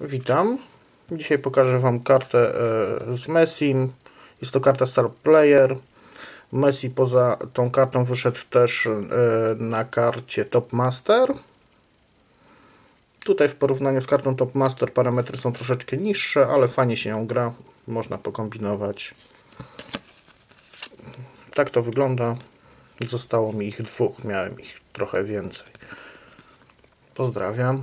Witam. Dzisiaj pokażę Wam kartę e, z Messim. Jest to karta Star Player. Messi poza tą kartą wyszedł też e, na karcie Top Master. Tutaj w porównaniu z kartą Top Master parametry są troszeczkę niższe, ale fajnie się ją gra. Można pokombinować. Tak to wygląda. Zostało mi ich dwóch, miałem ich trochę więcej. Pozdrawiam.